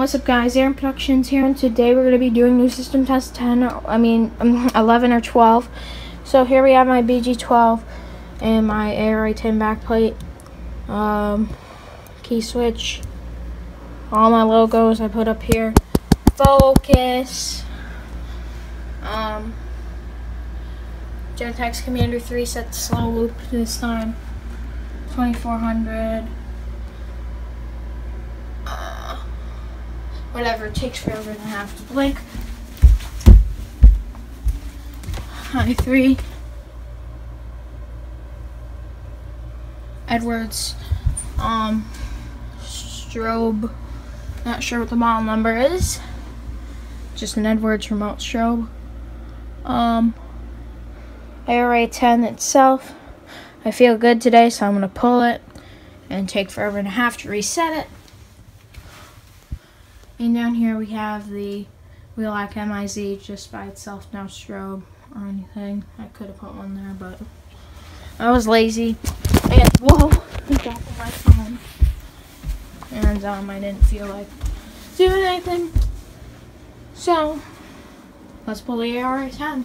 What's up guys, Aaron Productions here and today we're going to be doing new system test 10, I mean um, 11 or 12. So here we have my BG12 and my ARA 10 backplate, um, key switch, all my logos I put up here, focus, um, Gentex Commander 3 set slow loop this time, 2400, whatever, it takes forever to have to blink. High three. Edwards, um, strobe, not sure what the model number is, just an Edwards remote strobe. Um, ARA 10 itself, I feel good today, so I'm going to pull it and take forever and a half to reset it. And down here we have the Wheelock MIZ just by itself, no strobe or anything. I could have put one there, but I was lazy. And whoa, I dropped my phone. And um, I didn't feel like doing anything. So, let's pull the AR-10.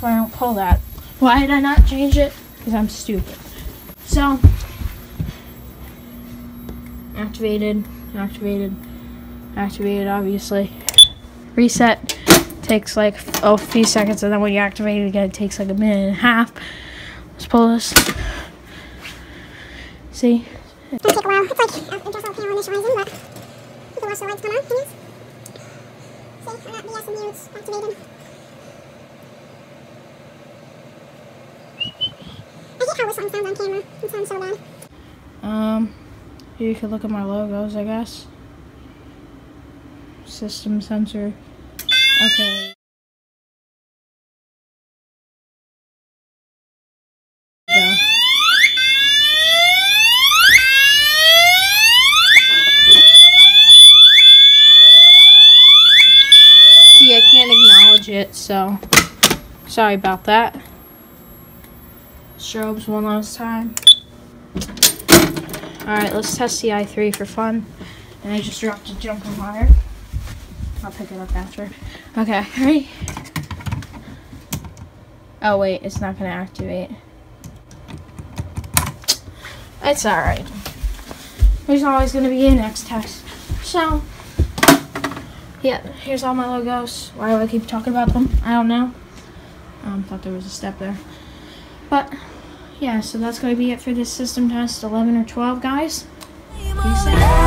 Why I don't pull that. Why did I not change it? Because I'm stupid. So, activated, activated, activated, obviously. Reset takes like oh, a few seconds, and then when you activate it again, it takes like a minute and a half. Let's pull this. See? Take a while. It's like, uh, on initializing, but you can watch the lights come on. See, I got BS and mutes activated. How this one sounds on camera. It sounds so bad. Um, you can look at my logos, I guess. System sensor. Okay. Yeah. See, I can't acknowledge it, so sorry about that strobes one last time. Alright, let's test the i3 for fun. And I just dropped a jumping wire. I'll pick it up after. Okay, ready? Oh wait, it's not gonna activate. It's alright. There's always gonna be a next test. So, yeah, here's all my logos. Why do I keep talking about them? I don't know. Um, thought there was a step there. But, yeah, so that's going to be it for this system test 11 or 12, guys. Peace out.